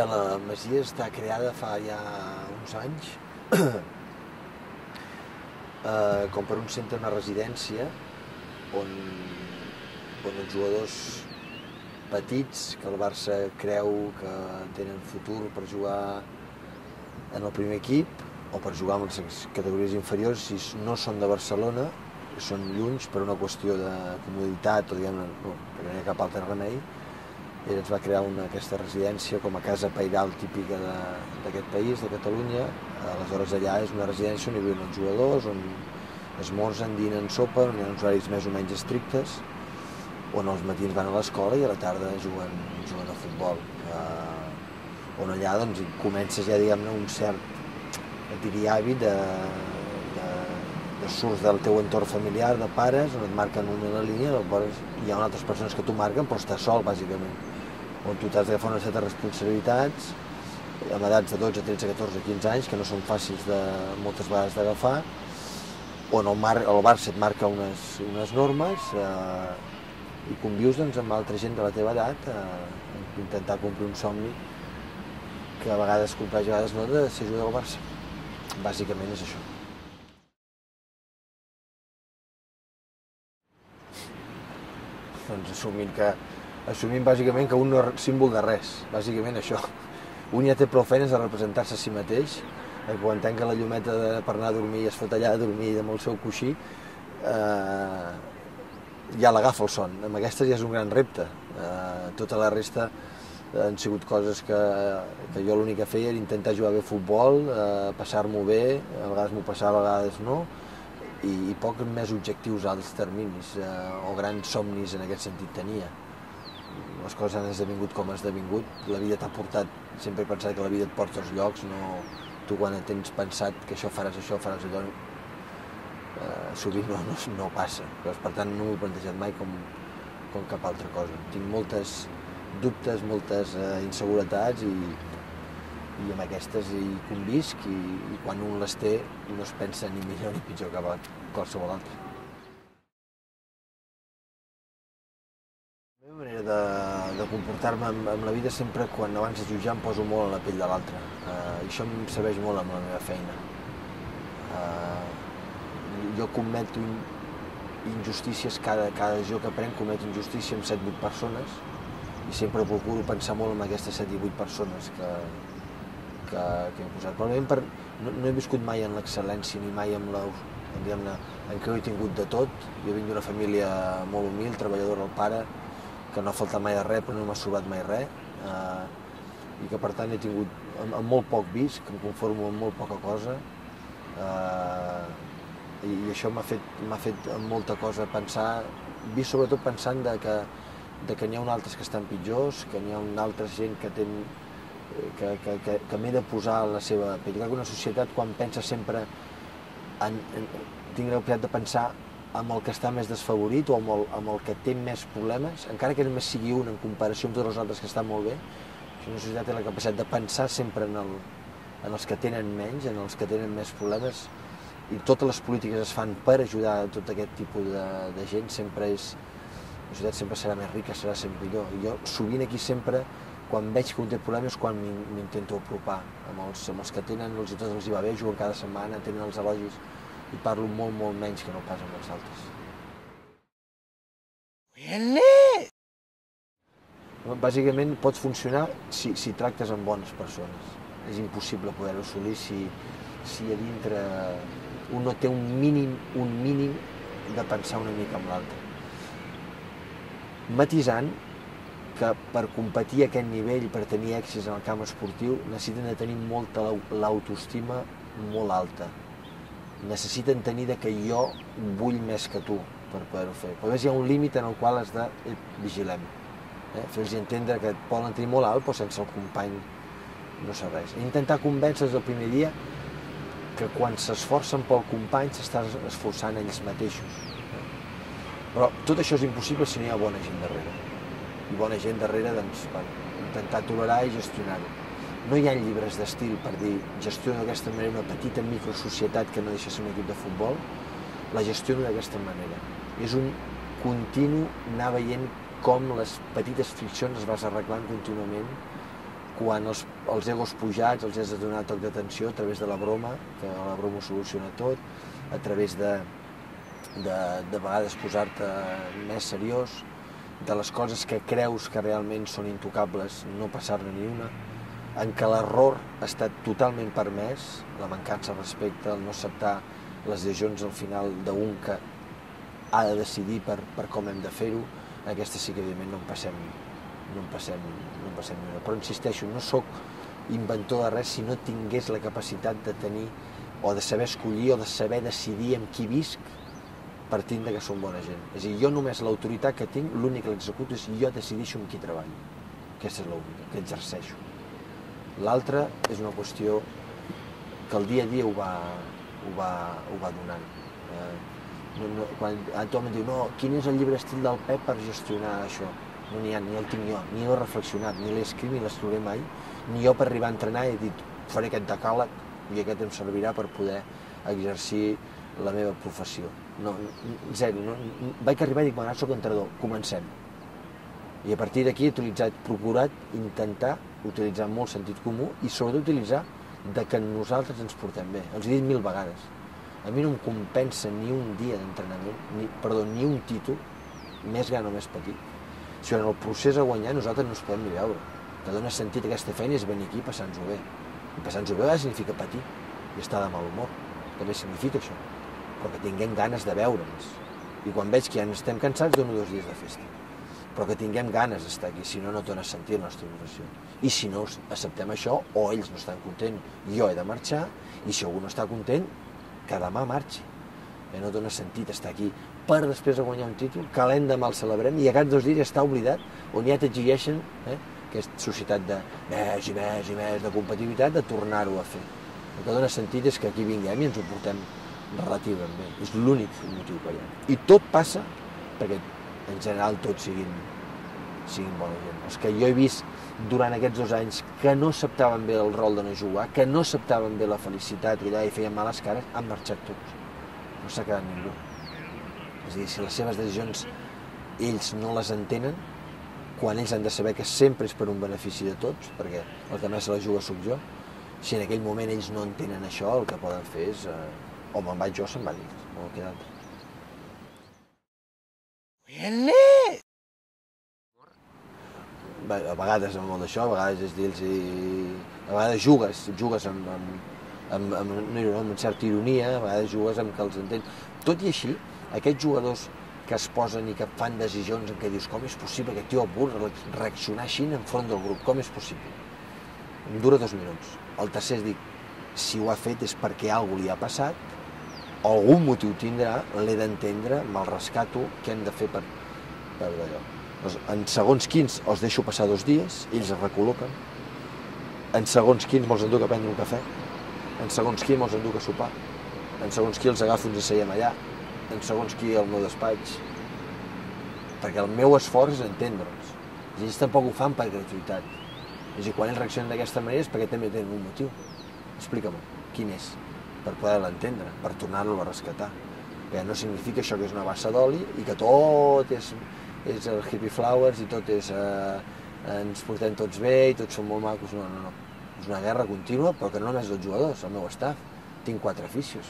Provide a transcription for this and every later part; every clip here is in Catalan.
Veure, la Masia està creada fa ja uns anys eh, com per un centre, una residència on, on els jugadors petits que el Barça creu que tenen futur per jugar en el primer equip o per jugar en les categories inferiors si no són de Barcelona, són llunys per una qüestió de comoditat o diguem-ne, no, no hi ha cap altre remei, ell ens va crear una, aquesta residència com a casa pairal típica d'aquest país, de Catalunya. Aleshores allà és una residència on hi viuen els jugadors, on esmorzen, dinen, sopa, on hi ha uns horaris més o menys estrictes, on els matins van a l'escola i a la tarda juguen, juguen a futbol. Eh, on allà doncs, comences ja diguem-ne un cert, et diria, hàbit de, de, surts del teu entorn familiar, de pares, on et marquen una línia, llavors hi ha altres persones que t'ho marquen, però estàs sol, bàsicament on tu t'has d'agafar unes certes responsabilitats amb edats de 12, 13, 14, 15 anys, que no són fàcils de, moltes vegades d'agafar, on el, mar, el Barça et marca unes, unes normes eh, i convius doncs, amb altra gent de la teva edat eh, intentar complir un somni que a vegades compleix, a vegades no, de ser jugador del Barça. Bàsicament és això. Doncs assumint que assumint bàsicament que un no és símbol de res, bàsicament això. Un ja té prou feines a representar-se a si mateix, eh, quan tanca la llumeta de, per anar a dormir i es fot allà a dormir amb el seu coixí, eh, ja l'agafa el son. Amb aquestes ja és un gran repte. Eh, tota la resta han sigut coses que, que jo l'únic que feia era intentar jugar bé a futbol, eh, passar-m'ho bé, a vegades m'ho passava, a vegades no, i, i pocs més objectius alts terminis eh, o grans somnis en aquest sentit tenia les coses han esdevingut com ha esdevingut, la vida t'ha portat, sempre he pensat que la vida et porta als llocs, no, tu quan tens pensat que això faràs això, faràs allò, eh, sovint no, no, no passa. Llavors, per tant, no m'ho he plantejat mai com, com cap altra cosa. Tinc moltes dubtes, moltes eh, inseguretats i, i amb aquestes hi convisc i, i quan un les té no es pensa ni millor ni pitjor que qualsevol altre. Manera de, de comportar-me amb, amb la vida sempre quan abans de jutjar em poso molt a la pell de l'altre. Uh, això em serveix molt amb la meva feina. Uh, jo cometo in, injustícies, cada, cada decisió que prenc cometo injustícia amb 7-8 persones i sempre procuro pensar molt en aquestes 7 8 persones que, que, que he posat. Probablement per, no, no he viscut mai en l'excel·lència ni mai amb la, diguem-ne, en què ho he tingut de tot. Jo vinc d'una família molt humil, treballadora al pare, que no ha faltat mai de res, però no m'ha sobat mai res, eh, i que per tant he tingut, amb, amb molt poc vist, que em conformo amb molt poca cosa, eh, i, i això m'ha fet, fet molta cosa pensar, vist sobretot pensant de que, de que n'hi ha un altres que estan pitjors, que n'hi ha una altra gent que té que, que, que, que m'he de posar la seva pell. que una societat quan pensa sempre en, en, tinc l'oportunitat de pensar amb el que està més desfavorit o amb el, amb el que té més problemes, encara que només sigui un en comparació amb tots els altres que estan molt bé, una societat té la capacitat de pensar sempre en, el, en els que tenen menys, en els que tenen més problemes, i totes les polítiques es fan per ajudar a tot aquest tipus de, de gent, sempre és, la societat sempre serà més rica, serà sempre millor. I jo sovint aquí sempre, quan veig que un té problemes, quan m'intento apropar amb els, amb els que tenen, els, tots els hi va bé, juguen cada setmana, tenen els elogis, i parlo molt, molt menys que no pas amb els altres. Bàsicament pots funcionar si, si tractes amb bones persones. És impossible poder-ho assolir si, si a dintre un no té un mínim, un mínim de pensar una mica amb l'altre. Matisant que per competir a aquest nivell, per tenir èxits en el camp esportiu, necessiten de tenir molta l'autoestima molt alta necessiten tenir de que jo vull més que tu per poder-ho fer. Però hi ha un límit en el qual has de eh, vigilem. Eh? Fer-los entendre que et poden tenir molt alt, però sense el company no serveix. Intentar convèncer el primer dia que quan s'esforcen pel company s'estan esforçant ells mateixos. Eh? Però tot això és impossible si no hi ha bona gent darrere. I bona gent darrere, doncs, bueno, intentar tolerar i gestionar-ho no hi ha llibres d'estil per dir gestiono d'aquesta manera una petita microsocietat que no deixa ser un equip de futbol, la gestiono d'aquesta manera. És un continu anar veient com les petites friccions es vas arreglant contínuament quan els, els egos pujats els has de donar toc d'atenció a través de la broma, que la broma ho soluciona tot, a través de, de, de vegades posar-te més seriós, de les coses que creus que realment són intocables, no passar-ne ni una, en què l'error ha estat totalment permès, la mancança respecte, el no acceptar les decisions al final d'un que ha de decidir per, per com hem de fer-ho, aquesta sí que evidentment no en passem, no en passem, no en passem una. Però insisteixo, no sóc inventor de res si no tingués la capacitat de tenir o de saber escollir o de saber decidir amb qui visc partint de que som bona gent. És a dir, jo només l'autoritat que tinc, l'únic que l'executo és jo decideixo amb qui treballo. Aquesta és l'única, que exerceixo. L'altra és una qüestió que el dia a dia ho va, ho va, ho va donant. Eh, no, no, quan actualment diu, no, quin és el llibre estil del Pep per gestionar això? No n'hi ha, ni el tinc jo, ni ho he reflexionat, ni l'he escrit, ni l'escriuré mai, ni jo per arribar a entrenar he dit, faré aquest decàleg i aquest em servirà per poder exercir la meva professió. No, zero. No, vaig arribar i dic, ara soc entrenador, comencem. I a partir d'aquí he utilitzat, procurat intentar utilitzar molt sentit comú i sobretot utilitzar de que nosaltres ens portem bé. Els he dit mil vegades. A mi no em compensa ni un dia d'entrenament, ni, perdó, ni un títol, més gran o més petit. Si en el procés a guanyar nosaltres no ens podem ni veure. Que dona sentit aquesta feina és venir aquí i passar-nos-ho bé. I passar-nos-ho bé significa patir i estar de mal humor. També significa això. Però que tinguem ganes de veure'ns. I quan veig que ja estem cansats, dono dos dies de festa. Però que tinguem ganes d'estar aquí, si no, no dona sentit la nostra professió. I si no acceptem això, o ells no estan contents, jo he de marxar, i si algú no està content, que demà marxi. Eh, no dona sentit estar aquí per després de guanyar un títol, que l'endemà el celebrem i a cap dos dies ja està oblidat, on ja t'exigeixen eh, aquesta societat de més i més i més de competitivitat, de tornar-ho a fer. El que dona sentit és que aquí vinguem i ens ho portem relativament bé. És l'únic motiu que hi ha. I tot passa perquè en general tots siguin, siguin bona gent. Els que jo he vist durant aquests dos anys que no acceptaven bé el rol de no jugar, que no acceptaven bé la felicitat i allà hi feien males cares, han marxat tots. No s'ha quedat ningú. És a dir, si les seves decisions ells no les entenen, quan ells han de saber que sempre és per un benefici de tots, perquè el que més se la juga sóc jo, si en aquell moment ells no entenen això, el que poden fer és eh, o me'n vaig jo o se'n va dir, no queda altre. a vegades amb molt d'això, a vegades és dir-los a vegades jugues, jugues amb, amb, amb, amb, no, amb una certa ironia, a vegades jugues amb que els entens. Tot i així, aquests jugadors que es posen i que fan decisions en què dius com és possible que tio Bur reaccionar així enfront del grup, com és possible? Em dura dos minuts. El tercer dir, si ho ha fet és perquè alguna li ha passat, algun motiu tindrà, l'he d'entendre, me'l rescato, què hem de fer per, per allò. Doncs en segons quins els deixo passar dos dies, ells es recol·loquen, en segons quins me'ls enduc a prendre un cafè, en segons qui me'ls enduc a sopar, en segons qui els agafo ens seiem allà, en segons qui al meu despatx, perquè el meu esforç és entendre'ls. I ells tampoc ho fan per gratuïtat. És a dir, quan ells reaccionen d'aquesta manera és perquè també tenen un motiu. Explica'm, quin és? Per poder l'entendre, per tornar-lo a rescatar. Perquè no significa això que és una bassa d'oli i que tot és és el hippie flowers i tot és... Eh, ens portem tots bé i tots som molt macos. No, no, no. És una guerra contínua, però que no només dos jugadors, el meu staff. Tinc quatre aficions.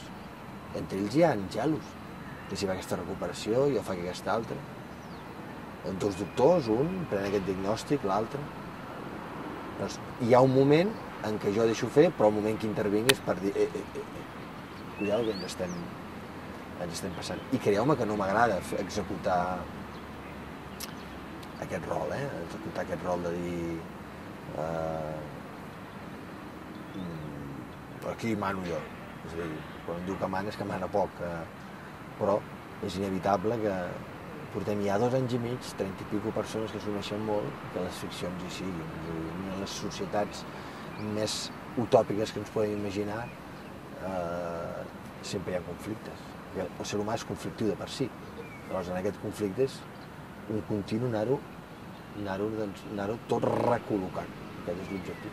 Entre ells hi ha gelos. Que si fa aquesta recuperació, jo faig aquesta altra. Dos doctors, un pren aquest diagnòstic, l'altre. Doncs hi ha un moment en què jo deixo fer, però el moment que intervinc és per dir eh, eh, eh, eh. cuidado que ens estem, ens estem passant. I creieu-me que no m'agrada executar aquest rol, eh? executar aquest rol de dir eh, mm, aquí mano jo. És a dir, quan diu que mana és que mana poc, eh, però és inevitable que portem ja dos anys i mig, 30 i pico persones que s'uneixen molt, que les ficcions hi siguin. Dir, les societats més utòpiques que ens podem imaginar eh, sempre hi ha conflictes. El ser humà és conflictiu de per si. Llavors, en aquest conflicte és un continu anar-ho anar, -ho, doncs, anar tot recol·locant. Aquest és l'objectiu.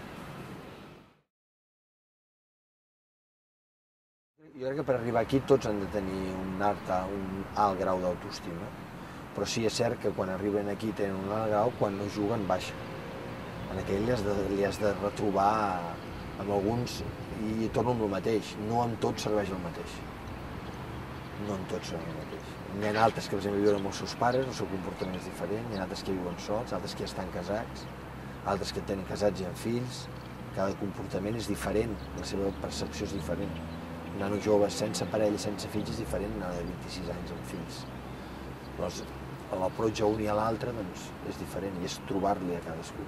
Jo crec que per arribar aquí tots han de tenir un alt, un alt grau d'autoestima, però sí és cert que quan arriben aquí tenen un alt grau, quan no juguen baixa. En aquell li has de, li has de retrobar amb alguns i torno amb el mateix. No en tot serveix el mateix. No en tot serveix el mateix. N'hi ha altres que, per exemple, viuen amb els seus pares, el seu comportament és diferent, hi ha altres que viuen sols, altres que estan casats, altres que tenen casats i amb fills, cada comportament és diferent, la seva percepció és diferent. Un nano jove sense parella, sense fills, és diferent nano de 26 anys amb fills. Llavors, l'aproig a un i a l'altre doncs, és diferent i és trobar-li a cadascú,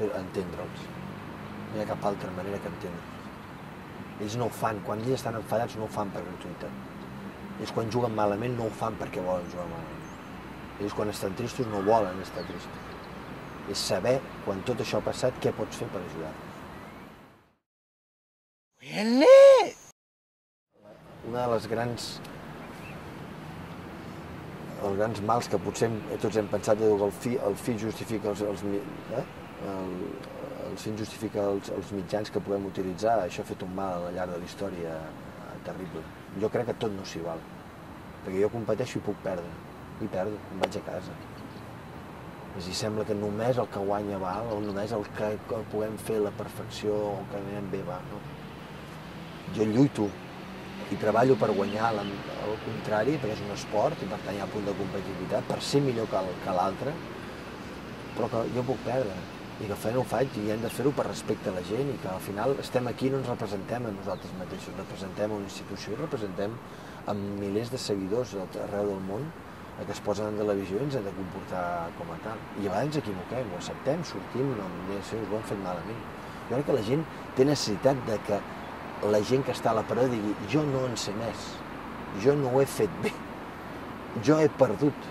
entendre'ls. No hi ha cap altra manera que entendre'ls. Ells no ho fan, quan ells estan enfadats no ho fan per gratuïtat. Ells quan juguen malament no ho fan perquè volen jugar malament. Ells quan estan tristos no volen estar tristos. És saber, quan tot això ha passat, què pots fer per ajudar-los. Una de les grans els grans mals que potser tots hem pensat que el fi, el fi justifica els, els, eh? El, el fin justifica els, els mitjans que podem utilitzar, això ha fet un mal al llarg de la història eh, terrible. Jo crec que tot no s'hi val, perquè jo competeixo i puc perdre, i perdo, em vaig a casa. És dir, sembla que només el que guanya val, o només el que, puguem fer la perfecció o que anem bé va. No? Jo lluito i treballo per guanyar el contrari, perquè és un esport i per tant hi ha punt de competitivitat, per ser millor que l'altre, però que jo puc perdre i que fer no ho faig i hem de fer-ho per respecte a la gent i que al final estem aquí no ens representem a nosaltres mateixos, representem una institució i representem amb milers de seguidors arreu del món que es posen en televisió i ens hem de comportar com a tal. I a vegades ens equivoquem, ho acceptem, sortim, no, sé, ho hem fet malament. Jo crec que la gent té necessitat de que la gent que està a la paret digui jo no en sé més, jo no ho he fet bé, jo he perdut.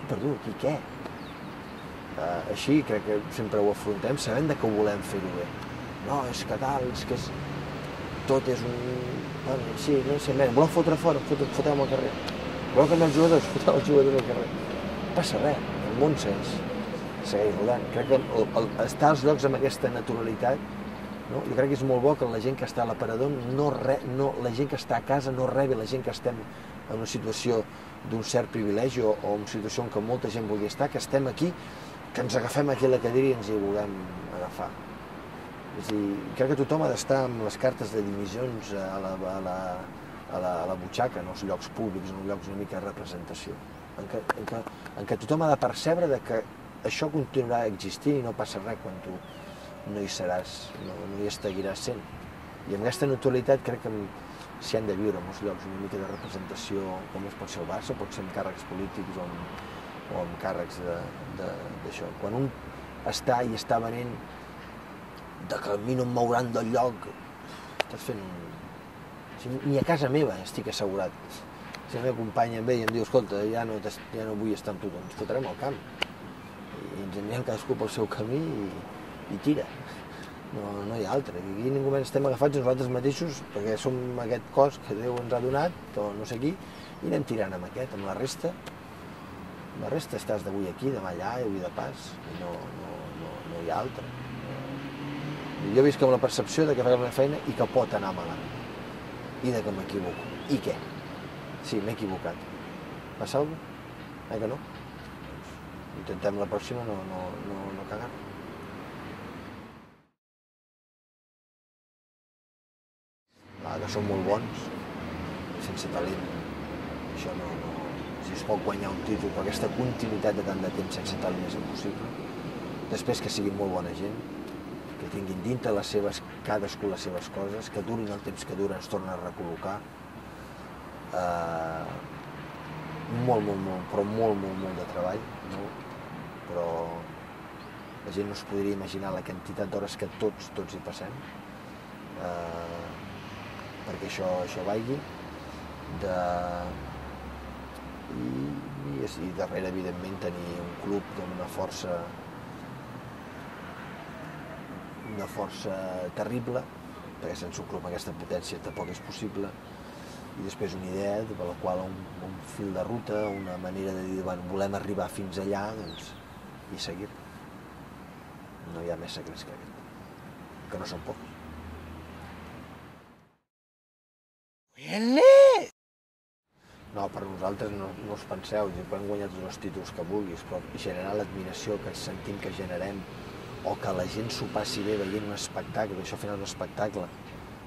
He perdut, i què? Uh, així crec que sempre ho afrontem, sabent de que ho volem fer-ho bé. No, és que tal, és que és... tot és un... Bueno, sí, no sé més, voleu fotre fora, fotre, fotrem al carrer. Voleu canviar els jugadors, fotrem els jugadors al carrer. No passa res, el món segueix, segueix rodant. Crec que el, el, estar als llocs amb aquesta naturalitat no? Jo crec que és molt bo que la gent que està a l'aparador, no, re, no, la gent que està a casa no rebi la gent que estem en una situació d'un cert privilegi o, o una situació en què molta gent vulgui estar, que estem aquí que ens agafem aquí a la cadira i ens hi volem agafar. És dir, crec que tothom ha d'estar amb les cartes de dimissions a la, a la, a la, a la butxaca, en els llocs públics, en els llocs una mica de representació, en què, en, què, en què tothom ha de percebre de que això continuarà existint i no passa res quan tu no hi seràs, no, no hi seguiràs sent. I amb aquesta naturalitat crec que s'hi han de viure en els llocs una mica de representació, com es pot ser el Barça, pot ser en càrrecs polítics o en, o amb càrrecs d'això. Quan un està i està venent de que a mi no em mouran del lloc, estàs fent... O sigui, ni a casa meva estic assegurat. Si la meva companya em ve i em diu, escolta, ja no, ja no vull estar amb tu, doncs fotrem al camp. I ens anem cadascú pel seu camí i, i tira. No, no hi ha altre. Aquí ningú més estem agafats nosaltres mateixos perquè som aquest cos que Déu ens ha donat, o no sé qui, i anem tirant amb aquest, amb la resta, la resta estàs d'avui aquí, demà allà, i avui de pas, i no, no, no, no hi ha altre. Jo visc amb la percepció de que faig la feina i que pot anar malament. I de que m'equivoco. I què? Sí, m'he equivocat. Passa alguna cosa? Eh que no? Intentem la pròxima no, no, no, no cagar. Ah, que són molt bons, sense talent. Això no, no, si es pot guanyar un títol, però aquesta continuïtat de tant de temps sense tal és impossible. Després que siguin molt bona gent, que tinguin dintre les seves, cadascú les seves coses, que durin el temps que duren, es tornen a recol·locar. Uh, molt, molt, molt, però molt, molt, molt de treball, molt, però la gent no es podria imaginar la quantitat d'hores que tots, tots hi passem uh, perquè això, això vagi de, i, i, i darrere, evidentment, tenir un club amb una força una força terrible, perquè sense un club amb aquesta potència tampoc és possible, i després una idea de la qual un, un fil de ruta, una manera de dir, bueno, volem arribar fins allà, doncs, i seguir. No hi ha més secrets que aquest, que no són pocs. No, per nosaltres no, no us penseu, ja podem guanyar tots els títols que vulguis, però generar l'admiració que sentim que generem o que la gent s'ho passi bé veient un espectacle, això al final és un espectacle,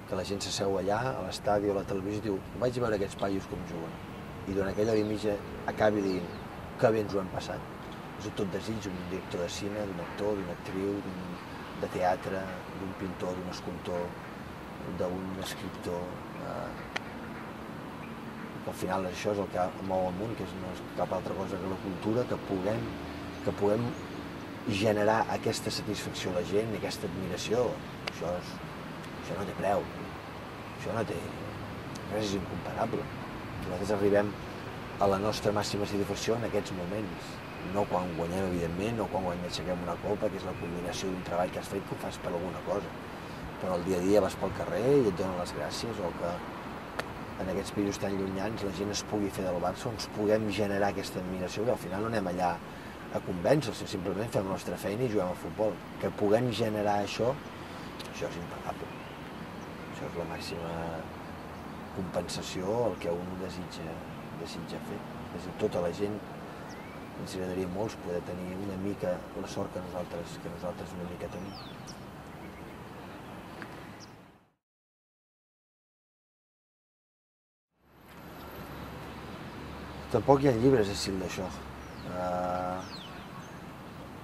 que la gent s'asseu allà, a l'estadi o a la televisió diu, vaig veure aquests paios com juguen. I durant aquella hora i mitja acabi dient, que bé ens ho hem passat. És tot desig d'un director de cine, d'un actor, d'una actriu, de teatre, d'un pintor, d'un escultor, d'un escriptor. Al final això és el que mou el món, que és no és cap altra cosa que la cultura, que puguem, que puguem generar aquesta satisfacció a la gent aquesta admiració. Això, és, això no té preu, això no té... res és incomparable. Nosaltres arribem a la nostra màxima satisfacció en aquests moments, no quan guanyem, evidentment, o quan guanyem aixequem una copa, que és la culminació d'un treball que has fet que ho fas per alguna cosa. Però el dia a dia vas pel carrer i et donen les gràcies, o que en aquests pisos tan llunyans la gent es pugui fer del Barça, ens puguem generar aquesta admiració, que al final no anem allà a convèncer si simplement fem la nostra feina i juguem a futbol. Que puguem generar això, això és impagable. Això és la màxima compensació el que un desitja, desitja fer. És a tota la gent ens agradaria molts poder tenir una mica la sort que nosaltres, que nosaltres una mica tenim. Tampoc hi ha llibres així d'això. Uh,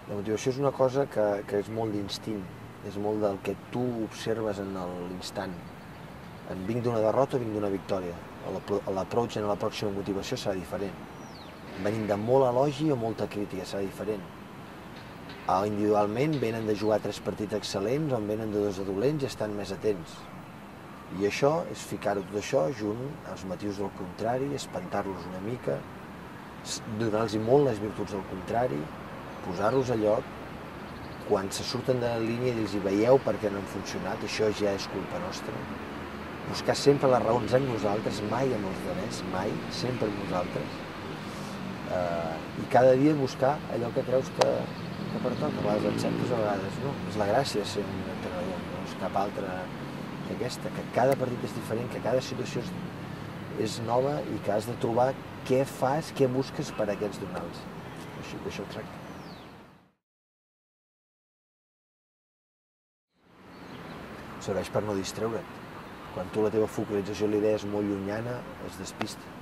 la motivació és una cosa que, que és molt d'instint, és molt del que tu observes en l'instant. En vinc d'una derrota o vinc d'una victòria. L'approach en la pròxima motivació serà diferent. Venim de molt elogi o molta crítica, serà diferent. Individualment venen de jugar tres partits excel·lents o en venen de dos de dolents i estan més atents i això és ficar-ho tot això junt als motius del contrari, espantar-los una mica, donar-los molt les virtuts del contrari, posar-los a lloc, quan se surten de la línia i els hi veieu perquè no han funcionat, això ja és culpa nostra. Buscar sempre les raons en nosaltres, mai amb els altres, mai, sempre amb nosaltres. Uh, I cada dia buscar allò que creus que, que pertoca. A vegades encertes, a vegades no. És la gràcia de ser un entrenador, no és cap altra aquesta, que cada partit és diferent, que cada situació és, és nova i que has de trobar què fas, què busques per a aquests donals. Que això tracta. Serveix per no distreure't. Quan tu la teva focalització la idea és molt llunyana, es despista.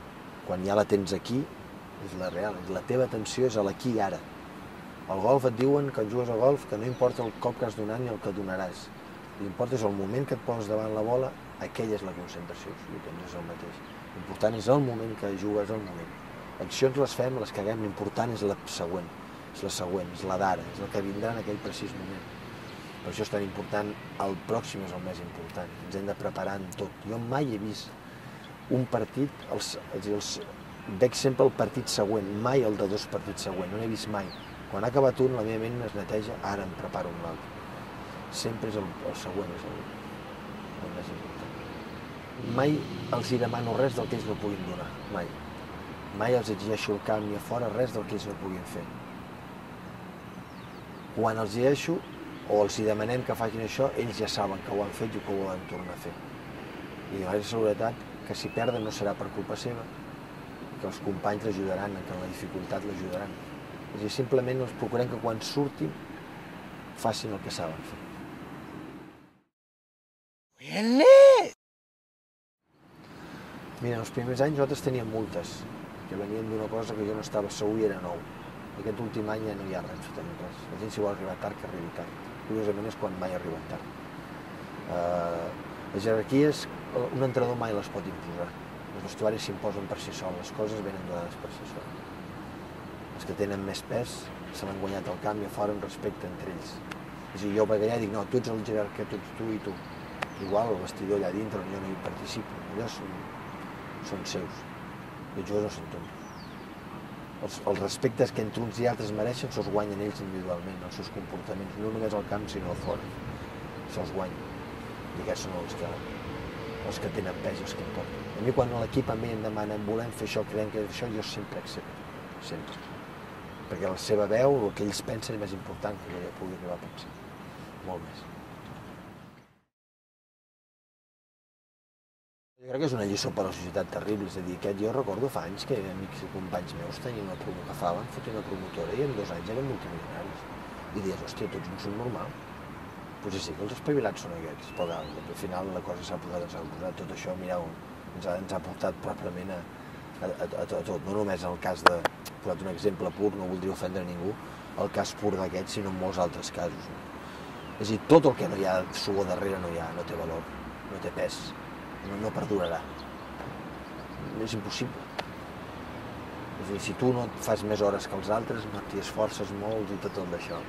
Quan ja la tens aquí, és la real. La teva atenció és a l'aquí i ara. Al golf et diuen, quan jugues al golf, que no importa el cop que has donat ni el que donaràs, L'important és el moment que et poses davant la bola, aquella és la concentració, ho tens és el mateix. L'important és el moment que jugues, el moment. Accions les fem, les caguem, l'important és la següent, és la següent, és la d'ara, és el que vindrà en aquell precís moment. Per això és tan important, el pròxim és el més important, ens hem de preparar en tot. Jo mai he vist un partit, els, els, els, veig sempre el partit següent, mai el de dos partits següents, no n'he vist mai. Quan ha acabat un, la meva ment es neteja, ara em preparo un altre sempre és el, el següent, és el, el més important. Mai els hi demano res del que ells no puguin donar, mai. Mai els exigeixo al camp ni a fora res del que ells no puguin fer. Quan els exigeixo o els hi demanem que facin això, ells ja saben que ho han fet i que ho volen tornar a fer. I la seguretat que si perden no serà per culpa seva, que els companys l'ajudaran, que en la dificultat l'ajudaran. És a dir, simplement els procurem que quan surtin facin el que saben fer. Mira, els primers anys nosaltres teníem multes, que venien d'una cosa que jo no estava segur i era nou. Aquest últim any ja no hi ha res, absolutament res. La gent si vol arribar tard, que arribi tard. Curiosament és quan mai arriben tard. Uh, les jerarquies, un entrenador mai les pot imposar. Els vestuaris s'imposen per si sol, les coses venen donades per si sol. Els que tenen més pes se l'han guanyat al camp i a fora un respecte entre ells. És a dir, jo vaig allà i dic, no, tu ets el jerarca, tu ets tu i tu. Igual el vestidor allà dintre jo no hi participo. Allò són, són seus. Els jugadors no són tontos. Els, els respectes que entre uns i altres mereixen se'ls guanyen ells individualment, els seus comportaments, no només al camp sinó a fora. Se'ls guanyen. I aquests són els que, els que tenen pes i els que importen. A mi quan l'equip a mi em demana volem fer això, creiem que això, jo sempre accepto. Sempre. Perquè la seva veu, el que ells pensen és més important que jo ja pugui arribar a pensar. Molt més. Jo crec que és una lliçó per a la societat terrible, és a dir, aquest jo recordo fa anys que amics i companys meus tenien una promo que faven, fotien una promotora i en dos anys eren multimilionaris. i dius, hòstia, tots no són normals. Potser sí que els espavilats són aquests, però al final la cosa s'ha posat, s'ha posat tot això, mireu, ens ha, ens ha portat probablement a, a, a, a, tot, no només el cas de, posat un exemple pur, no voldria ofendre ningú, el cas pur d'aquest, sinó en molts altres casos. És a dir, tot el que no hi ha suor darrere no hi ha, no té valor, no té pes, no, no perdurarà. És impossible. És dir, si tu no et fas més hores que els altres, no t'hi esforces molt i tot el d'això.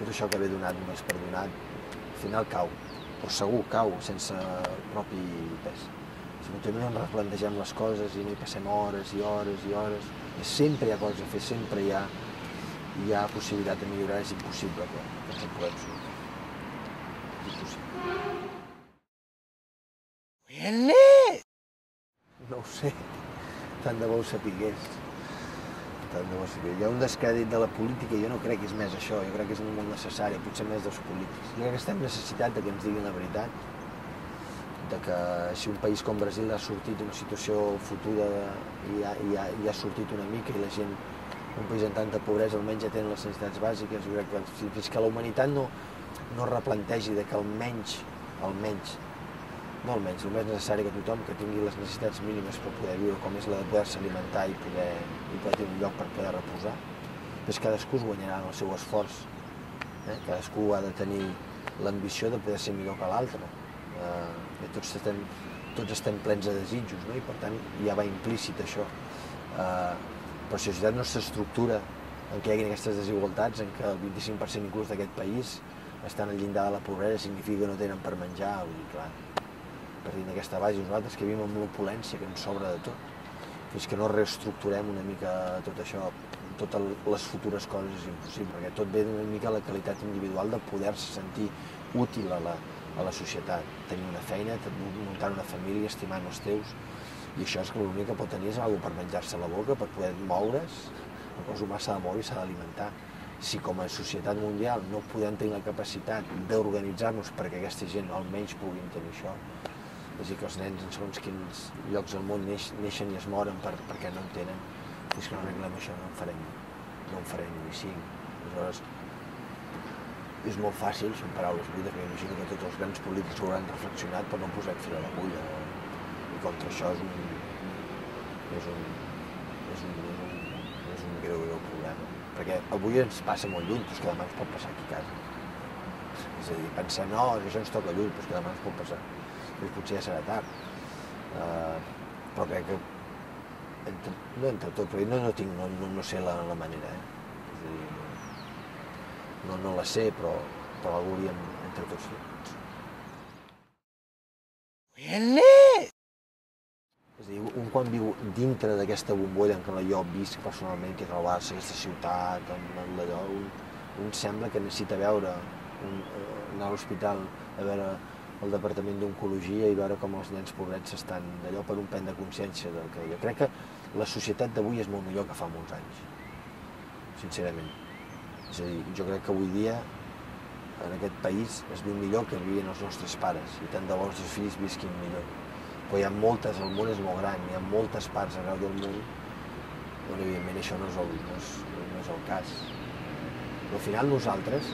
Tot això que ve donat només per donat, al final cau, però segur cau, sense propi pes. Si no, no ens replantegem les coses i no hi passem hores i hores i hores, i sempre hi ha coses a fer, sempre hi ha, hi ha possibilitat de millorar, és impossible que, que en podem sortir. Impossible. No ho sé tant de bo ho sapigués. Tant de bo ho sapigués. Hi ha un descrèdit de la política i jo no crec que és més això, jo crec que és molt necessari, potser més dels polítics. Jo crec que estem necessitat de que ens diguin la veritat, de que si un país com Brasil ha sortit d'una situació futura i ha, i, ha, i ha sortit una mica i la gent, un país en tanta pobresa, almenys ja tenen les necessitats bàsiques, jo crec que fins que la humanitat no, no replantegi de que almenys, almenys, no almenys, el més necessari que tothom que tingui les necessitats mínimes per poder viure, com és la de poder-se alimentar i poder, i poder tenir un lloc per poder reposar. Però cadascú es guanyarà en el seu esforç. Eh? Cadascú ha de tenir l'ambició de poder ser millor que l'altre. Eh, tots, estem, tots estem plens de desitjos, no? i per tant ja va implícit això. Eh, però si la societat no s'estructura en què hi hagi aquestes desigualtats, en què el 25% inclús d'aquest país estan al llindar de la pobresa, significa que no tenen per menjar, vull dir, clar, partint d'aquesta base, nosaltres que vivim amb l'opulència, que ens sobra de tot, fins que no reestructurem una mica tot això, totes les futures coses és impossible, perquè tot ve d'una mica la qualitat individual de poder-se sentir útil a la, a la societat, tenir una feina, muntar una família, estimant els teus, i això és que l'únic que pot tenir és alguna per menjar-se la boca, per poder moure's, el cos humà s'ha de moure i s'ha d'alimentar. Si com a societat mundial no podem tenir la capacitat d'organitzar-nos perquè aquesta gent almenys puguin tenir això, és a dir, que els nens en segons quins llocs del món neix, neixen i es moren per, perquè no en tenen. Fins que no arreglem això no en farem, no en farem ni cinc. Aleshores, és molt fàcil, són paraules buides, perquè imagino que tots els grans polítics ho hauran reflexionat per no posar fil a l'agulla. I contra això és un, és un, és un, és un, és un greu, greu problema. Perquè avui ens passa molt lluny, però és que demà ens pot passar aquí a casa. És a dir, pensem, no, això ens toca lluny, però és que demà ens pot passar doncs potser ja serà tard. Uh, però crec que entre, no entre tot, perquè no, no tinc, no, no, no sé la, la manera, eh? És a dir, no, no la sé, però, però la hauríem entre tots fer. És a dir, un quan viu dintre d'aquesta bombolla en què jo visc personalment, que és el Barça, aquesta ciutat, amb allò, un, un sembla que necessita veure, un, anar a l'hospital a veure al Departament d'Oncologia i veure com els nens pobrets estan d'allò per un pen de consciència del que jo crec que la societat d'avui és molt millor que fa molts anys, sincerament. És a dir, jo crec que avui dia en aquest país es viu millor que vivien els nostres pares i tant de bo els fills visquin millor. Però hi ha moltes, el món és molt gran, hi ha moltes parts arreu del món on evidentment això no és el, no és, no és el cas. Però al final nosaltres,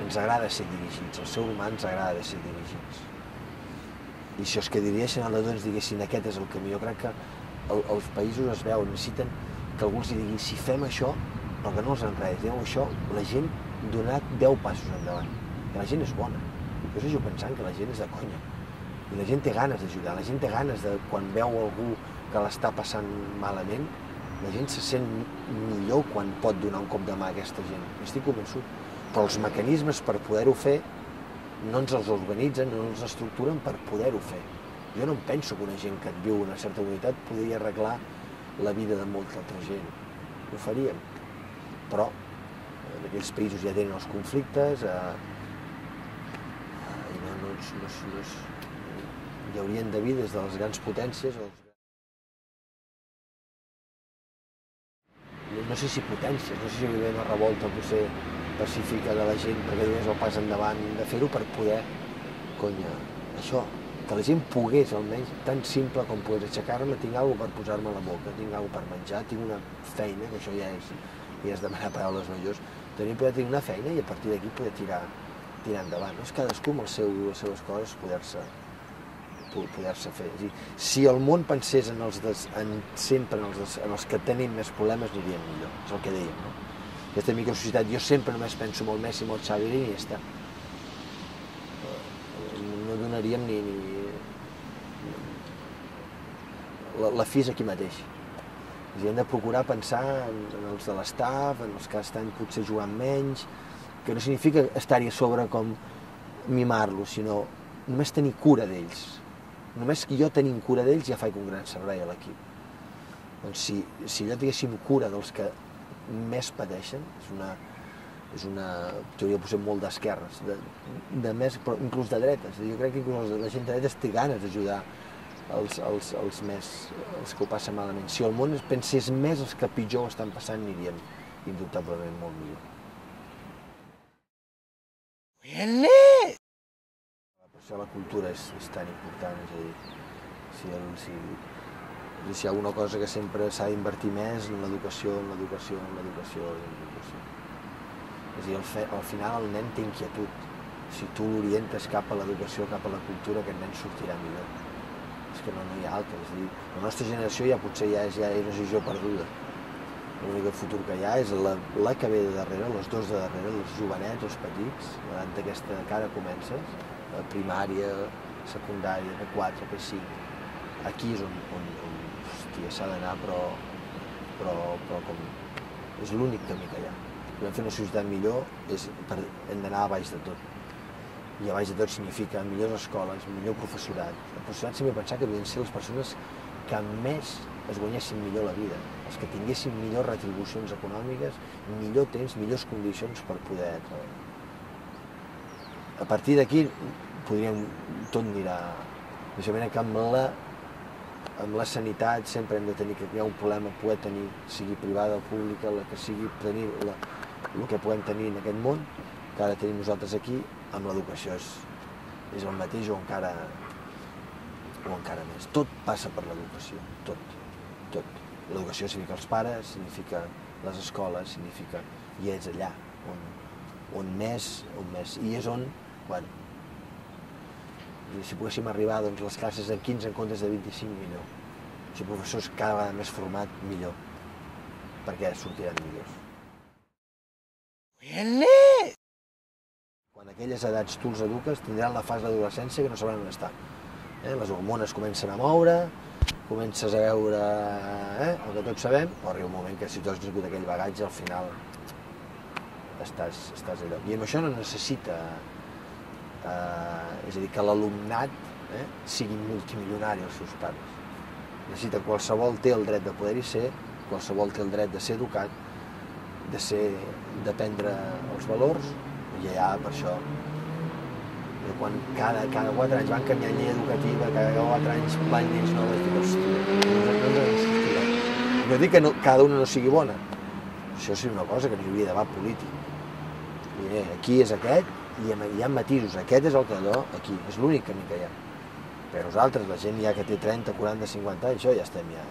ens agrada ser dirigits, el ser humà ens agrada ser dirigits. I si els que dirigeixen a la ens diguessin aquest és el camí, jo crec que el, els països es veuen, necessiten que algú els digui si fem això, però que no els enredis, diu això, la gent donarà 10 passos endavant, que la gent és bona. Jo segueixo pensant que la gent és de conya, i la gent té ganes d'ajudar, la gent té ganes de, quan veu algú que l'està passant malament, la gent se sent millor quan pot donar un cop de mà a aquesta gent. Estic convençut però els mecanismes per poder-ho fer no ens els organitzen, no ens estructuren per poder-ho fer. Jo no em penso que una gent que et viu una certa unitat podria arreglar la vida de molta altra gent. Ho faríem. Però en aquells països ja tenen els conflictes eh, i no, no, no, no, no, hi haurien d'haver des de les grans potències els no, no sé si potències, no sé si hi hauria una revolta potser pacífica de la gent perquè donés el pas endavant de fer-ho per poder, conya, això, que la gent pogués almenys, tan simple com poder aixecar-me, tinc alguna per posar-me a la boca, tinc alguna per menjar, tinc una feina, que això ja és, ja és demanar paraules majors, tenir poder tenir una feina i a partir d'aquí poder tirar, tirar endavant. No? És cadascú amb el seu, les seves coses poder-se poder-se fer. És dir, si el món pensés en els des, en, sempre en els, des, en els que tenim més problemes, aniríem millor. És el que dèiem, no? Aquesta microsocietat, jo sempre només penso molt Messi, molt Xavi i està. No donaríem ni, ni la, la fi és aquí mateix. I hem de procurar pensar en, en els de l'estaf, en els que estan potser jugant menys, que no significa estar-hi a sobre com mimar-los, sinó només tenir cura d'ells. Només que jo tenim cura d'ells ja faig un gran servei a l'equip. Doncs si, si jo tinguéssim cura dels que més pateixen, és una, és una teoria potser molt d'esquerres, de, de més, però inclús de dretes. Jo crec que inclús la gent de dretes té ganes d'ajudar els, els, els, més, els que ho passen malament. Si el món pensés més els que pitjor ho estan passant, aniríem indubtablement molt millor. Per això la cultura és, és tan important, és a dir, si, el, si, si hi ha alguna cosa que sempre s'ha d'invertir més en l'educació, en l'educació, en l'educació, en l'educació. És a dir, al, fe, al final el nen té inquietud. Si tu l'orientes cap a l'educació, cap a la cultura, aquest nen sortirà millor és que no, no hi ha altres. És dir, la nostra generació ja potser ja és, ja una decisió perduda. L'únic futur que hi ha és la, la que ve de darrere, les dos de darrere, els jovenets, els petits, l'edat d'aquesta que ara comences, la primària, secundària, P4, P5. Aquí és on, on, on hòstia, s'ha d'anar, però, però, però com, és l'únic camí que hi ha. Volem fer una societat millor, és per, hem d'anar a baix de tot i a baix de tot significa millors escoles, millor professorat. El professorat sempre pensar que devien ser les persones que més es guanyessin millor la vida, els que tinguessin millors retribucions econòmiques, millor temps, millors condicions per poder treballar. A partir d'aquí podríem tot mirar, de manera que amb la, amb la sanitat sempre hem de tenir que hi ha un problema poder tenir, sigui privada o pública, la que sigui tenir la, el que podem tenir en aquest món, que ara tenim nosaltres aquí, amb l'educació és, és el mateix o encara, o encara més. Tot passa per l'educació, tot, tot. L'educació significa els pares, significa les escoles, significa... i és allà on, on més, on més. I és on, bueno, si poguéssim arribar doncs, les classes en 15 en comptes de 25, millor. Si professors cada vegada més format, millor. Perquè sortiran millors. Quan aquelles edats tu els eduques, tindran la fase d'adolescència que no sabran on estar. Eh? Les hormones comencen a moure, comences a veure eh? el que tots sabem, però arriba un moment que si tu has tingut aquell bagatge, al final estàs, estàs allò. I amb això no necessita, eh, és a dir, que l'alumnat eh, sigui multimilionari els seus pares. Necessita, qualsevol té el dret de poder-hi ser, qualsevol té el dret de ser educat, de ser, d'aprendre els valors, i allà per això i quan cada, cada 4 anys van canviar llei educativa, cada 4 anys van lleis noves, dic, hòstia, no, dic que no, cada una no sigui bona, això seria una cosa que no hi hauria debat polític. I, eh, aquí és aquest i hi ha matisos, aquest és el allò, aquí, és l'únic camí que hi ha. Per nosaltres, la gent ja que té 30, 40, 50 anys, això ja estem ja,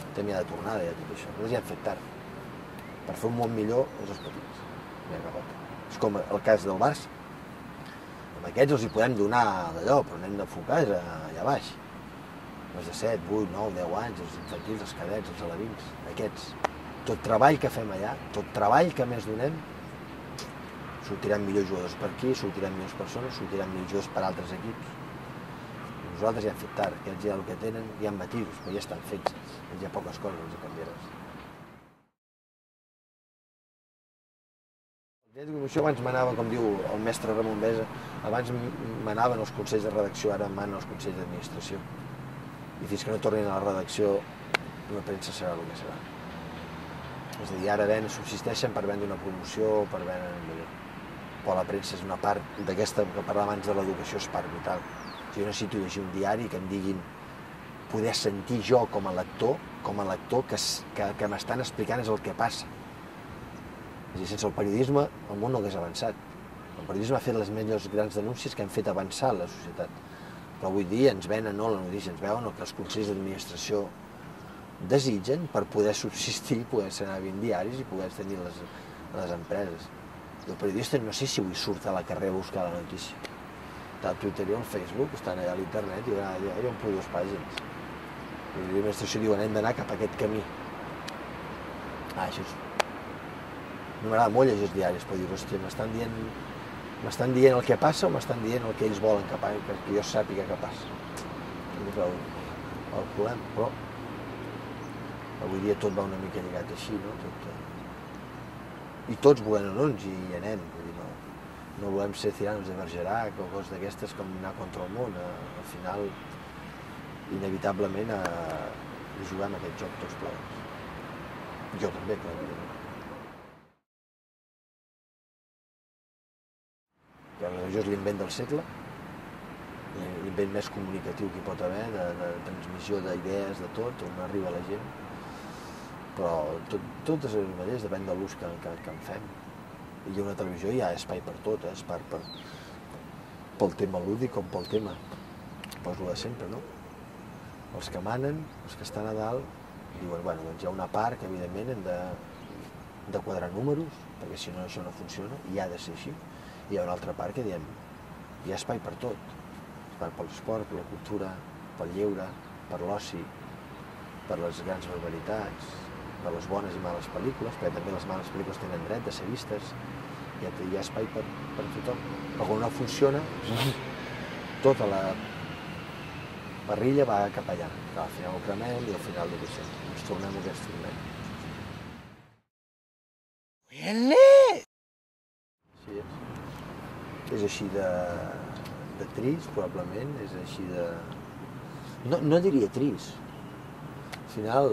estem ja de tornada, ja tot això. Nosaltres ja hem fet tard. Per fer un món millor, és els petits. És com el cas del Barça. Amb aquests els hi podem donar d'allò, però n'hem d'enfocar és allà baix. Els de 7, 8, 9, 10 anys, els infantils, els cadets, els alevins, aquests. Tot treball que fem allà, tot treball que més donem, sortiran millors jugadors per aquí, sortiran millors persones, sortiran millors per altres equips. Nosaltres ja hem fet tard, ja el que tenen, hi ha matisos, però ja estan fets, hi ha poques coses els canviaràs. Això abans manava, com diu el mestre Ramon Besa, abans manaven els consells de redacció, ara manen els consells d'administració. I fins que no tornin a la redacció, la premsa serà el que serà. És a dir, ara subsisteixen per vendre una promoció, per vendre... Però la premsa és una part d'aquesta que parlàvem abans de l'educació, és part vital. Jo necessito llegir un diari que em diguin poder sentir jo com a lector, com a lector que, que, que m'estan explicant és el que passa és dir, sense el periodisme el món no hagués avançat. El periodisme ha fet les millors grans denúncies que han fet avançar la societat. Però avui dia ens venen no la notícia, ens veuen el que els consells d'administració desitgen per poder subsistir, poder ser anar a 20 diaris i poder tenir les, les empreses. El periodista no sé si avui surt a la carrer a buscar la notícia. Està al Twitter i al Facebook, estan allà a l'internet i ja, ja, ja omple dues pàgines. I l'administració diuen hem d'anar cap a aquest camí. Ah, això és... No m'agrada molt llegir els diaris, però dir, hòstia, m'estan dient, m'estan dient el que passa o m'estan dient el que ells volen que, passi, que jo sàpiga que passa. És el, el problema, però avui dia tot va una mica lligat així, no? Tot, eh... I tots volem anar-nos i hi anem, vull dir, no, no volem ser tiranos de Bergerac o coses d'aquestes com anar contra el món. Eh, al final, inevitablement, eh, juguem aquest joc tots plegats. Jo també, clar, evidentment. La televisió és l'invent del segle, l'invent més comunicatiu que hi pot haver, de, de transmissió d'idees, de tot, on arriba la gent. Però tot, tot és el mateix, depèn de l'ús que, que, que en fem. I una televisió hi ha espai per tot, eh? per, per, pel tema lúdic com pel tema. Poso de sempre, no? Els que manen, els que estan a dalt, diuen, bueno, doncs hi ha una part que evidentment hem de, de quadrar números, perquè si no això no funciona, i ha de ser així. I hi ha una altra part que diem, hi ha espai per tot, per l'esport, per la cultura, pel lleure, per l'oci, per les grans barbaritats, per les bones i males pel·lícules, perquè també les males pel·lícules tenen dret de ser vistes, hi ha, hi ha espai per, per tothom. Però quan no funciona, tota la parrilla va cap allà. Al final ho cremem i al final ho deixem. Ens tornem a aquest tornem. Sí, és. És així de, de trist, probablement, és així de... No, no diria trist. Al final,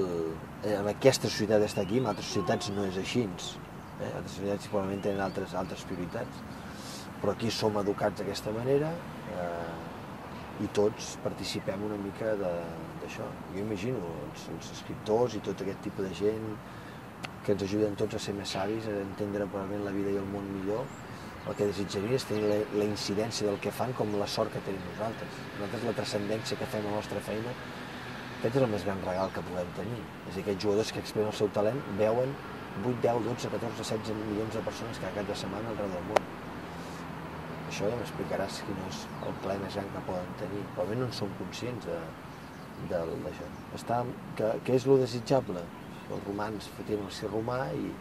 eh, en aquesta societat està aquí, en altres societats no és així. Eh? Altres societats probablement tenen altres, altres prioritats. Però aquí som educats d'aquesta manera eh, i tots participem una mica d'això. Jo imagino els, els escriptors i tot aquest tipus de gent que ens ajuden tots a ser més savis, a entendre probablement la vida i el món millor, el que desitjaria és tenir la, la incidència del que fan com la sort que tenim nosaltres. Nosaltres la transcendència que fem a la nostra feina, aquest és el més gran regal que podem tenir. És a dir, aquests jugadors que expressen el seu talent veuen 8, 10, 12, 14, 16 milions de persones cada cap de setmana arreu del món. Això ja m'explicaràs quin és el ple més gran que poden tenir. Probablement no en som conscients d'això. Està, que, que és lo desitjable. Els romans fotien el ser romà i,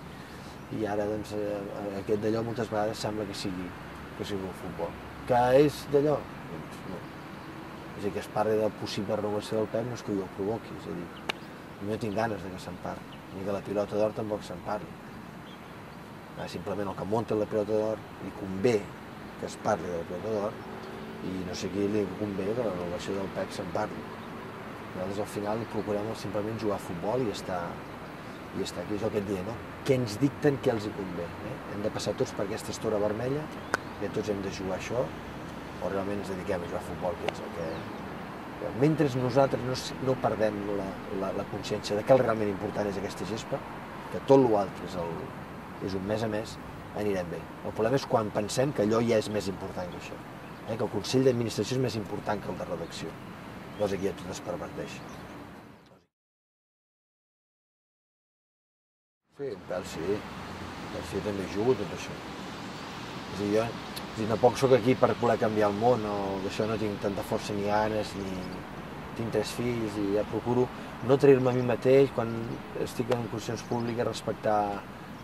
i ara doncs, eh, aquest d'allò moltes vegades sembla que sigui, que sigui el futbol. Que és d'allò? Doncs no. És a dir, que es parli de possible renovació del PEP no és que jo ho provoqui, és a dir, no tinc ganes de que se'n parli, ni que la pilota d'or tampoc se'n parli. Ah, simplement el que munta la pilota d'or li convé que es parli de la pilota d'or i no sé qui li convé que la renovació del PEC se'n parli. Nosaltres al final procurem simplement jugar a futbol i estar, i està aquí, és el que et deia, no? Què ens dicten, què els hi convé. Eh? Hem de passar tots per aquesta estora vermella, i tots hem de jugar això, o realment ens dediquem a jugar a futbol, que és el que... Mentre nosaltres no, no perdem la, la, la consciència de que el realment important és aquesta gespa, que tot l'altre és, el, és un mes a mes, anirem bé. El problema és quan pensem que allò ja és més important que això, eh? que el Consell d'Administració és més important que el de redacció. Llavors aquí ja tot es perverteix. Sí, un pèl sí. Per sí també jugo tot això. És a dir, jo és dir, no poc sóc aquí per voler canviar el món, o d'això no tinc tanta força ni ganes, ni tinc tres fills i ja procuro no trair-me a mi mateix quan estic en qüestions públiques, respectar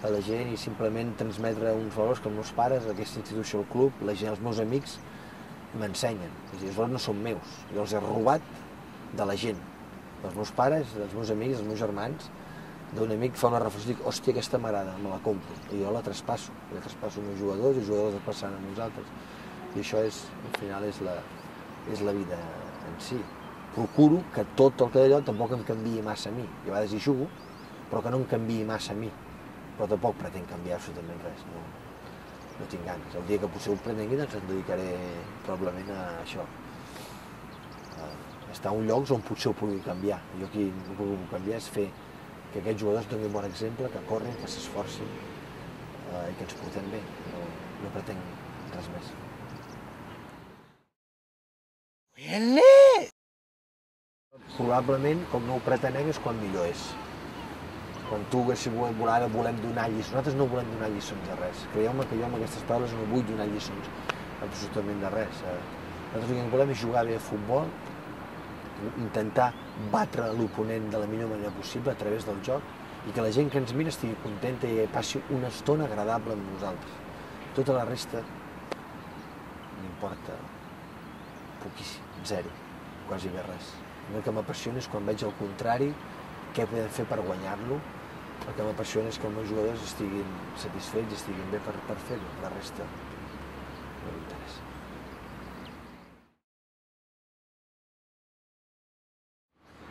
a la gent i simplement transmetre uns valors que els meus pares, aquesta institució, el club, la gent, els meus amics, m'ensenyen. És a dir, els valors no són meus, jo els he robat de la gent, dels meus pares, dels meus amics, dels meus germans, d'un amic fa una reflexió, dic, hòstia, aquesta m'agrada, me la compro, i jo la traspasso, la traspasso als jugadors i els jugadors traspassant a nosaltres. I això és, al final, és la, és la vida en si. Procuro que tot el que d'allò tampoc em canviï massa a mi. I a vegades hi jugo, però que no em canviï massa a mi. Però tampoc pretenc canviar absolutament res, no, no tinc ganes. El dia que potser ho pretengui, doncs em dedicaré probablement a això. A estar a un lloc on potser ho pugui canviar. Jo aquí no puc canviar és fer que aquests jugadors donin bon exemple, que corrin, que s'esforcin eh, i que ens portem bé. No, no pretenc res més. Probablement, com no ho pretenem, és quan millor és. quan tu volgut volar, volem donar lliçons. Nosaltres no volem donar lliçons de res. Creieu-me que jo amb aquestes paraules no vull donar lliçons absolutament de res. Eh? Nosaltres el que volem és jugar bé a futbol, intentar batre l'oponent de la millor manera possible a través del joc i que la gent que ens mira estigui contenta i passi una estona agradable amb nosaltres. Tota la resta m'importa poquíssim, zero, quasi bé res. El que m'apassiona és quan veig el contrari, què podem fer per guanyar-lo, el que m'apassiona és que els meus jugadors estiguin satisfets i estiguin bé per, per fer-ho, la resta no m'interessa.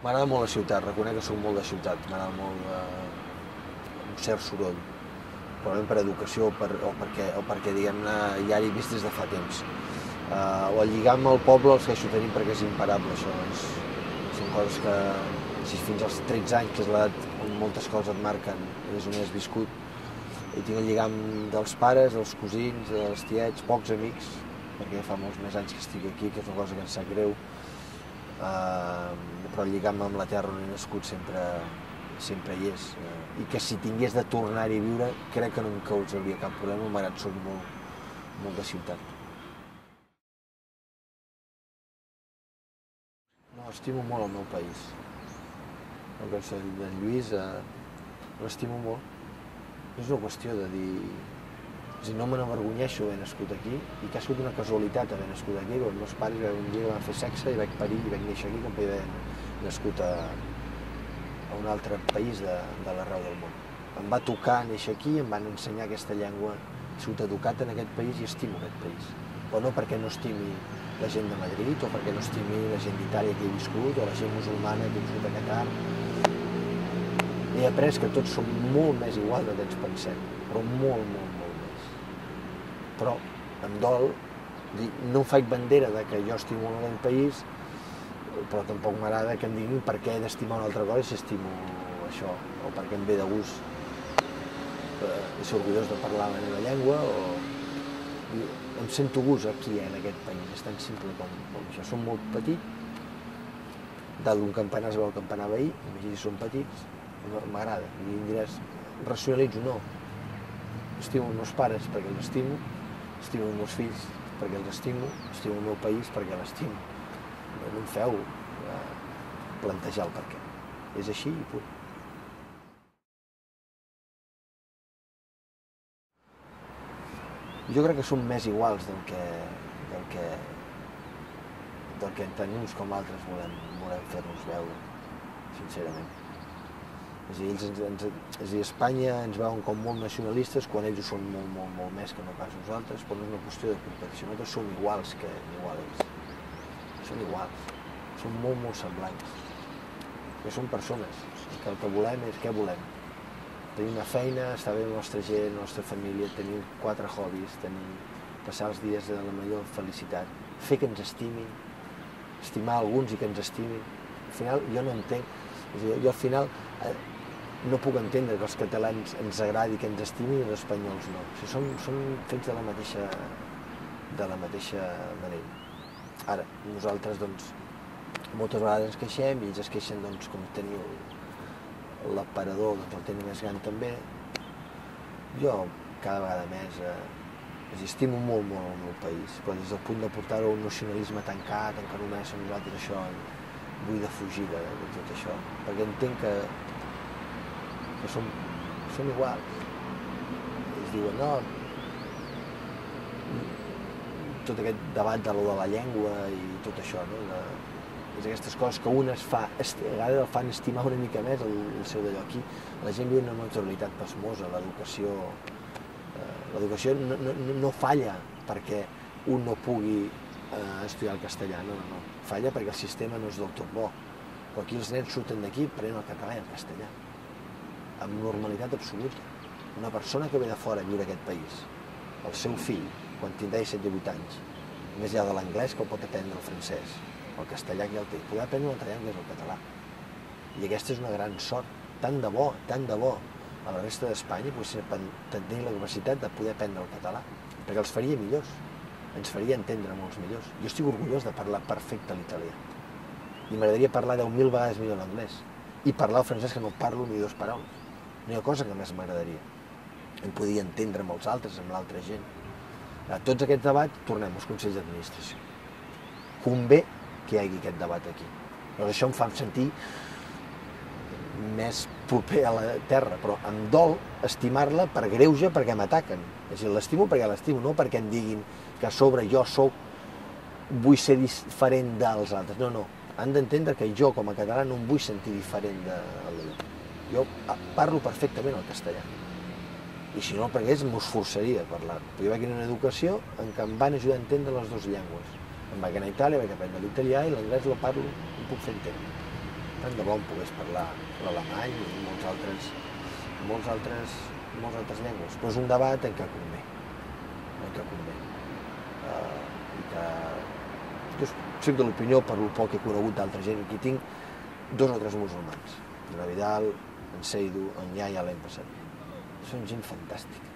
M'agrada molt la ciutat, reconec que soc molt de ciutat, m'agrada molt eh, un cert soroll, probablement per educació o, per, o perquè, o perquè diguem-ne, ja l'he vist des de fa temps. Uh, o el lligar amb el poble els segueixo tenint perquè és imparable, això. És, són coses que, si fins als 13 anys, que és l'edat on moltes coses et marquen, és on has viscut, i tinc el lligam dels pares, dels cosins, dels tiets, pocs amics, perquè ja fa molts més anys que estic aquí, que és una cosa que em sap greu, però el lligam amb la terra on he nascut sempre, sempre hi és. Uh, I que si tingués de tornar-hi a viure, crec que no em causaria cap problema, malgrat soc molt, molt de ciutat. No, estimo molt el meu país. Que soc de Lluís, eh, l'estimo molt. És una qüestió de dir... És dir, no me n'avergonyeixo haver nascut aquí i que ha sigut una casualitat haver nascut aquí, perquè els meus pares un dia van fer sexe i vaig parir i vaig néixer aquí com podia haver nascut a, a un altre país de, de l'arreu del món. Em va tocar néixer aquí, em van ensenyar aquesta llengua, he sigut educat en aquest país i estimo aquest país. Però no perquè no estimi la gent de Madrid o perquè no estimi la gent d'Itàlia que he viscut o la gent musulmana que he viscut a Qatar. He après que tots som molt més iguals del que ens pensem, però molt, molt. Però em dol dir, no em faig bandera de que jo estimo el meu país, però tampoc m'agrada que em diguin per què he d'estimar una altra cosa si estimo això, o perquè em ve de gust eh, ser orgullós de parlar la meva llengua, o em sento gust aquí, en aquest país, és tan simple com, com això. Som molt petit, dalt d'un campanar es veu el campanar veí, imagini si som petits, m'agrada, i diràs, racionalitzo, no. Estimo els meus pares perquè els estimo, estimo els meus fills perquè els estimo, estimo el meu país perquè l'estimo no em feu eh, plantejar el per què. És així i punt. Jo crec que som més iguals del que, del que, del que tant uns com altres volem, volem fer-nos veure, sincerament. És a dir, ells ens, ens, és a dir, Espanya ens veuen com molt nacionalistes quan ells ho són molt, molt, molt més que no pas nosaltres, però no és una qüestió de competició. Nosaltres som iguals que iguals són iguals, són molt, molt semblants. Que són persones, i que el que volem és què volem. Tenir una feina, estar bé amb la nostra gent, la nostra família, tenir quatre hobbies, tenir, passar els dies de la millor felicitat, fer que ens estimin, estimar alguns i que ens estimin. Al final jo no entenc, és a dir, jo al final eh, no puc entendre que els catalans ens agradi que ens estimin i els espanyols no. O sigui, són, són fets de la mateixa, de la mateixa manera. Ara, nosaltres, doncs, moltes vegades ens queixem i ells es queixen, doncs, com tenir l'aparador, doncs el tenen més gran també. Jo, cada vegada més, eh, estimo molt, molt el meu país, però des del punt de portar-ho a un nacionalisme tancat, en què només som nosaltres això, vull de fugir de, de tot això, perquè entenc que, que som, som iguals. Ells diuen, no, tot aquest debat de lo de la llengua i tot això, no? De, és aquestes coses que un es fa, a vegades el fan estimar una mica més el, el seu d'allò. Aquí la gent viu una naturalitat pasmosa, l'educació eh, l'educació no, no, no falla perquè un no pugui eh, estudiar el castellà, no, no, no. Falla perquè el sistema no és del tot bo. Però aquí els nens surten d'aquí prenen el català i el castellà, amb normalitat absoluta. Una persona que ve de fora a viure aquest país, el seu fill, quan tindrà 17 o 8 anys, més allà de l'anglès que el pot aprendre el francès, el castellà que ja el té, podrà aprendre un altra llengua és el català. I aquesta és una gran sort, tant de bo, tant de bo, a la resta d'Espanya pues, tenir la capacitat de poder aprendre el català, perquè els faria millors, ens faria entendre molts millors. Jo estic orgullós de parlar perfecte l'italià. I m'agradaria parlar 10.000 vegades millor l'anglès. I parlar el francès que no parlo ni dues paraules. No hi ha cosa que més m'agradaria. Em podia entendre amb els altres, amb l'altra gent. A tots aquests debats tornem als Consells d'Administració. Convé que hi hagi aquest debat aquí. Llavors això em fa sentir més proper a la terra, però em dol estimar-la per greuge perquè m'ataquen. És a l'estimo perquè l'estimo, no perquè em diguin que a sobre jo sóc, vull ser diferent dels altres. No, no. Han d'entendre que jo, com a català, no em vull sentir diferent de l'ell. Jo parlo perfectament el castellà. I si no el pagués, m'ho esforçaria a parlar. Però jo vaig a una educació en què em van ajudar a entendre les dues llengües. Em vaig anar a Itàlia, vaig aprendre l'italià i l'anglès el parlo, em puc fer entendre. Tant de bo em pogués parlar l'alemany i molts altres, molts altres, molts altres llengües. Però és un debat en què convé, en què convé. Uh, i que jo soc de l'opinió, per lo poc que he conegut d'altra gent, aquí tinc dos o tres musulmans, Vidal, en Seidu, en Yaya l'any passat. Són gent fantàstica.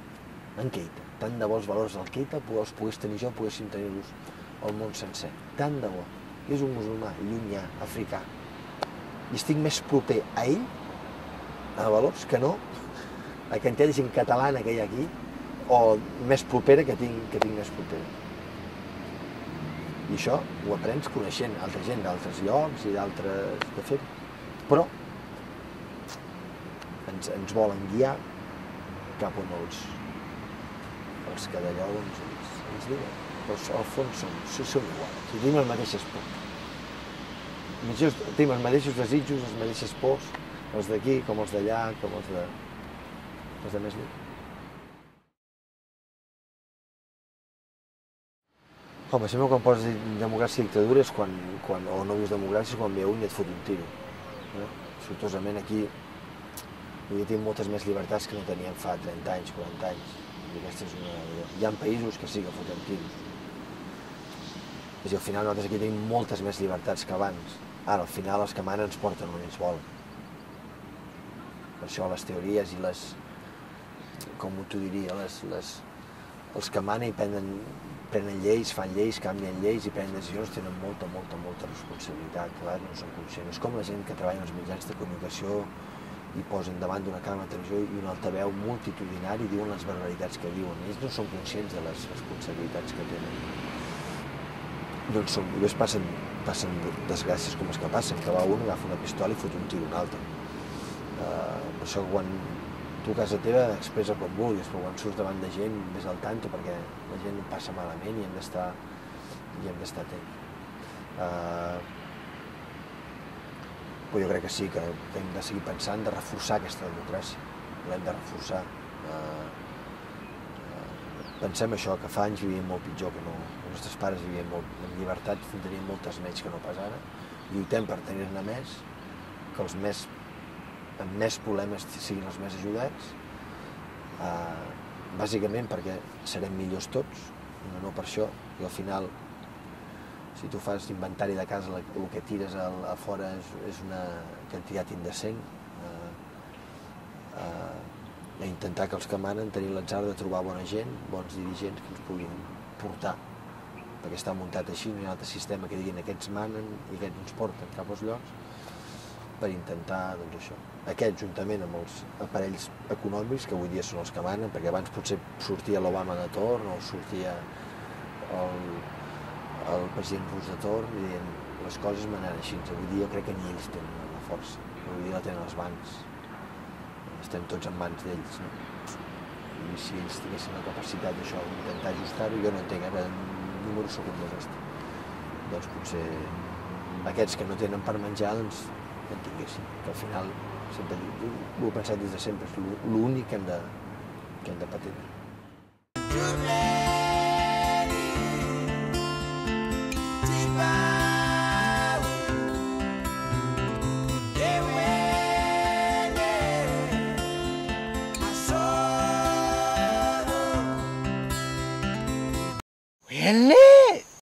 En Keita. Tant de bo els valors del Keita els pogués tenir jo, poguéssim tenir-los al món sencer. Tant de bo. És un musulmà, llunyà, africà. I estic més proper a ell, a valors, que no a que intel·ligent catalana que hi ha aquí, o més propera que tinc, que tinc més propera. I això ho aprens coneixent altra gent d'altres llocs i d'altres... de fer Però ens, ens volen guiar cap on els, els que d'allò doncs, ens, ens diuen. Però al fons som, som iguals, tenim les mateixes pors. Tenim els mateixos desitjos, les mateixes pors, els d'aquí com els d'allà, com els de, els de més lluny. Home, sempre quan poses democràcia i dictadura és quan, quan, o no dius democràcia, és quan ve un i et fot un tiro. Eh? Sortosament aquí jo tinc moltes més llibertats que no teníem fa 30 anys, 40 anys. I aquesta és una... Hi ha països que sí que foten tiros. És dir, al final nosaltres aquí tenim moltes més llibertats que abans. Ara, al final els que manen ens porten on ells volen. Per això les teories i les... com t'ho diria, les, les, els que manen i prenen, prenen lleis, fan lleis, canvien lleis i prenen decisions, tenen molta, molta, molta responsabilitat, clar, no són conscients. És com la gent que treballa als mitjans de comunicació i posen davant d'una càmera de televisió i un altaveu multitudinari i diuen les barbaritats que diuen. Ells no són conscients de les responsabilitats que tenen. No en són, només passen, passen desgràcies com les que passen, que va un, agafa una pistola i fot un tir a un altre. Uh, per això quan tu a casa teva expressa com vulguis, però quan surts davant de gent ves al tanto perquè la gent passa malament i hem d'estar i hem d'estar atents. Uh, però jo crec que sí, que hem de seguir pensant de reforçar aquesta democràcia, l'hem de reforçar. Uh, uh, pensem això, que fa anys vivíem molt pitjor que no. Els nostres pares vivien molt en llibertat, tenien moltes menys que no pas ara. Lluitem per tenir-ne més, que els més amb més problemes siguin els més ajudats, uh, bàsicament perquè serem millors tots, no, no per això, i al final si tu fas inventari de casa, el que tires a, a fora és, és una quantitat indecent. Eh, eh, intentar que els que manen tenir l'atzar de trobar bona gent, bons dirigents que ens puguin portar perquè està muntat així, no hi ha altre sistema que diguin aquests manen i aquests ens porten cap als llocs per intentar, doncs això, aquest juntament amb els aparells econòmics que avui dia són els que manen, perquè abans potser sortia l'Obama de torn o sortia el, el president rus de torn dient les coses manen així. Avui dia crec que ni ells tenen la força, avui dia la tenen els bancs. Estem tots en mans d'ells. No? I si ells tinguessin la capacitat d'això, d'intentar ajustar-ho, jo no entenc, ara número sóc un desastre. Doncs potser aquests que no tenen per menjar, doncs en tinguessin, que al final sempre ho he pensat des de sempre, és l'únic que hem de, que hem de patir.